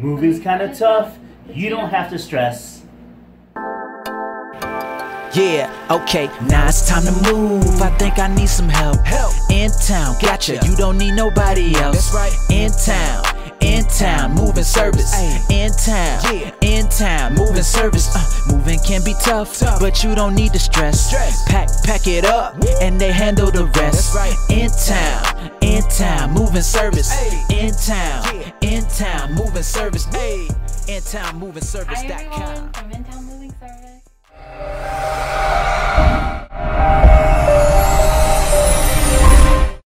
Moving's kinda tough, you don't have to stress. Yeah, okay, now it's time to move. I think I need some help. Help in town, gotcha. You don't need nobody else. That's right. In town, in town, moving service. In town, yeah. in town, moving service. Uh, moving can be tough, tough, but you don't need to stress. stress. Pack, pack it up, and they handle the rest. That's right. In town, in town, moving service. In town, in town, moving service. In town, moving service.com.